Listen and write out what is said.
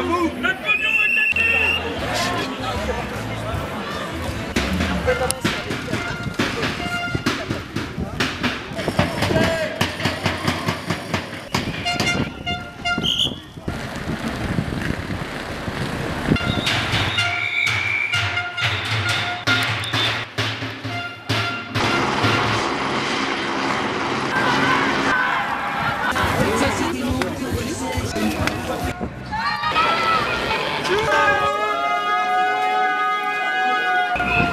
À vous. Notre pognon est Oh!